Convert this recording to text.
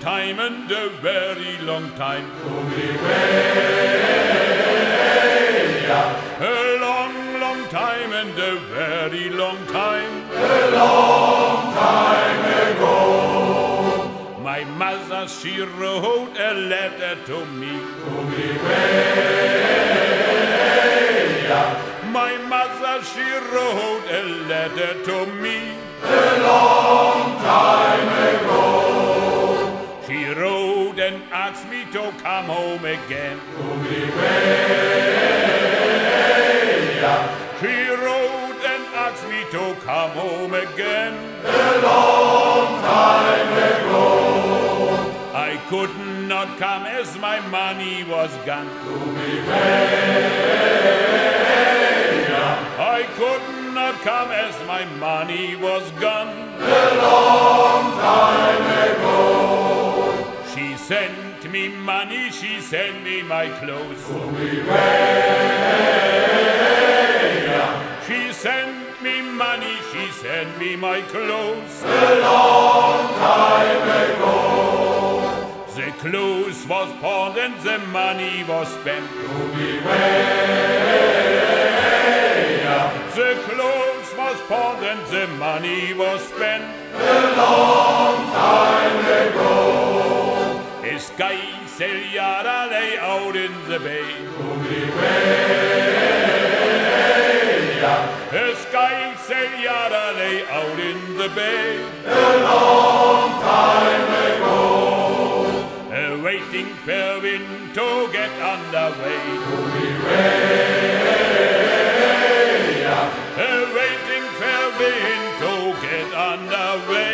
time and a very long time. A long, long time and a very long time. A long time ago. My mother, she wrote a letter to me. My mother, she wrote a letter to me. She asked me to oh, come home again. She wrote and asked me to oh, come home again. A long time ago. I could not come as my money was gone. I could not come as my money was gone. She me money, she sent me my clothes. She sent me money, she sent me my clothes. A long time ago. The clothes was pawned and the money was spent. The clothes was pawned and the money was spent. A sky Silliara lay out in the bay. The sky Silliara lay out in the bay. A long time ago. Waiting fair wind to get underway. Waiting fair wind to get underway.